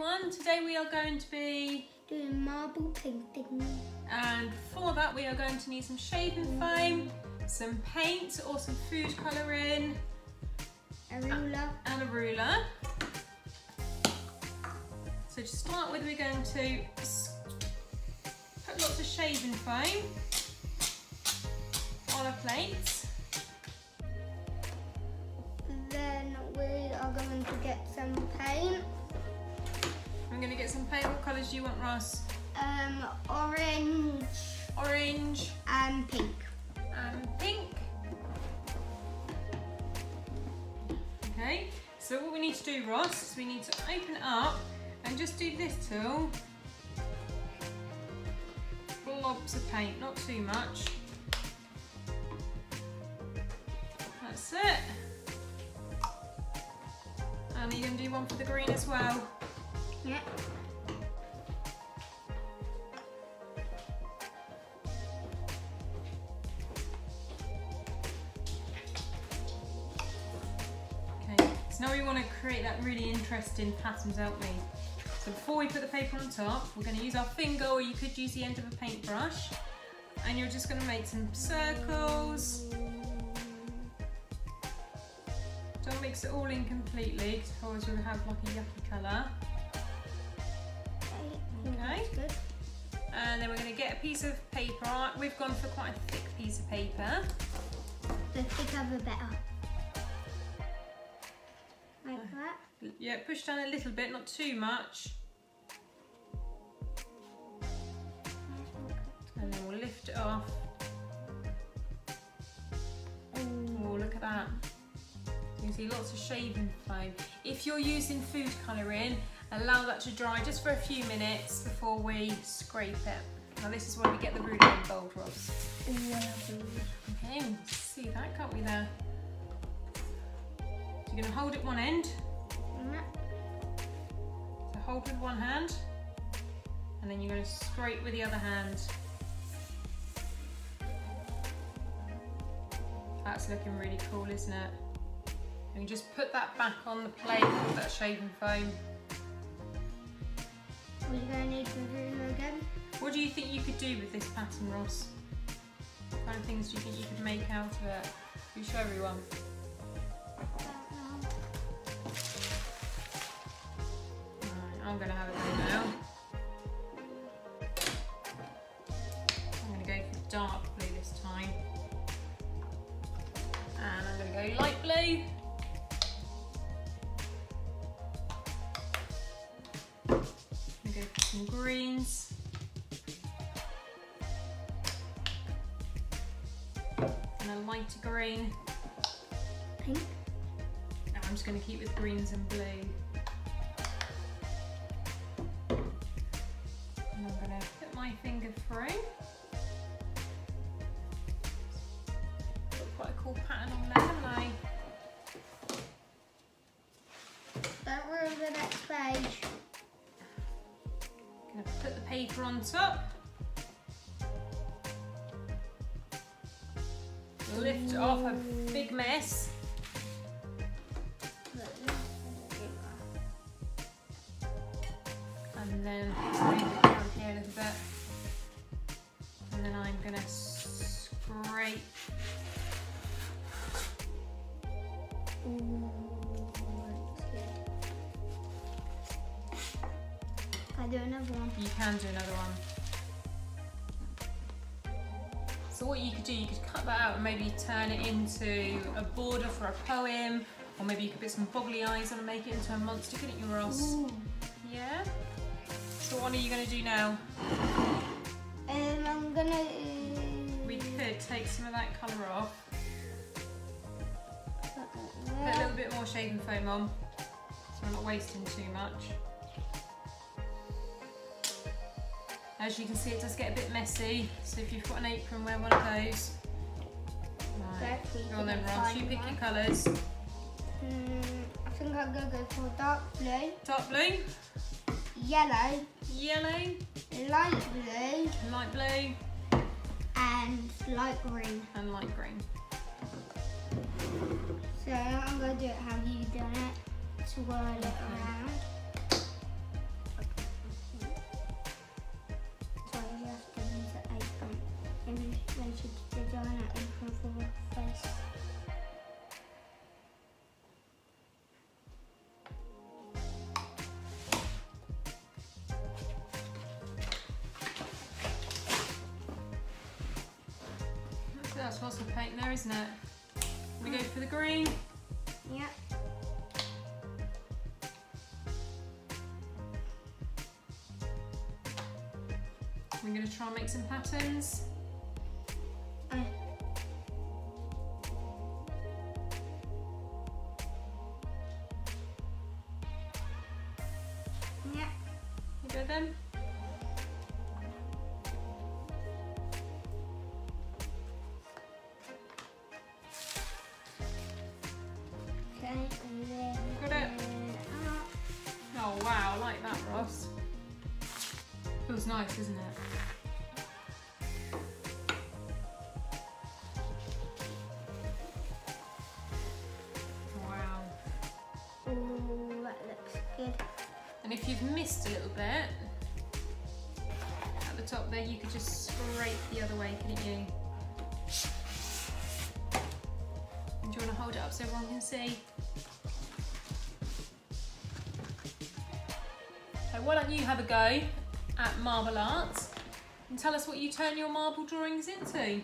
everyone. Today we are going to be doing marble painting. and for that we are going to need some shaving foam, some paint or some food colouring A ruler. and a ruler. So to start with we're going to put lots of shaving foam on a plate. I'm going to get some paint. What colours do you want Ross? Um, orange Orange and pink. and pink. Okay, so what we need to do, Ross, is we need to open it up and just do little blobs of paint, not too much. That's it. And you're going to do one for the green as well. Yeah. Okay, so now we want to create that really interesting pattern, don't we? So before we put the paper on top, we're going to use our finger or you could use the end of a paintbrush. And you're just going to make some circles. Don't mix it all in completely, because otherwise you'll have like a yucky colour. And then we're going to get a piece of paper. We've gone for quite a thick piece of paper. The thicker the better. Like uh, that. Yeah, push down a little bit, not too much. And then we'll lift it off. Oh, look at that. You can see lots of shaving foam. If you're using food colouring, allow that to dry just for a few minutes before we scrape it. Now this is where we get the ruler involved, Ross. Okay, see that, can't we there? So you're going to hold it one end. So hold with one hand, and then you're going to scrape with the other hand. That's looking really cool, isn't it? And you just put that back on the plate with that shaving foam. We're going to need again. What do you think you could do with this pattern, Ross? What kind of things do you think you could make out of it? You show everyone. I'm going to have a go now. I'm going to go for dark blue this time. And I'm going to go light blue. And a lighter green. Pink. Now I'm just going to keep with greens and blue. And I'm going to put my finger through. Got quite a cool pattern on there, haven't I? Don't ruin the next page. Going to put the paper on top. Lift off a big mess. And then down here a little bit. And then I'm gonna scrape. I do another one. You can do another one. So what you could do, you could cut that out and maybe turn it into a border for a poem, or maybe you could put some boggly eyes on and make it into a monster, couldn't you, Ross? Yeah? So what are you going to do now? And I'm gonna. We um, could take some of that colour off, put a little bit more shaving foam on, so we're not wasting too much. As you can see, it does get a bit messy, so if you've got an apron, wear one of those. Right. Go on then, Ross, you pick your colours. Mm, I think I'm gonna go for dark blue, Dark blue, yellow, yellow, light blue, light blue, and light green. and light green. So I'm gonna do it how you done it. Swirl it around. Lots of paint there, isn't it? We go for the green. Yeah. We're going to try and make some patterns. Uh, Ross. Feels nice, isn't it? Wow. Ooh, that looks good. And if you've missed a little bit, at the top there, you could just scrape the other way, couldn't you? And do you want to hold it up so everyone can see? Why don't you have a go at Marble Art and tell us what you turn your marble drawings into?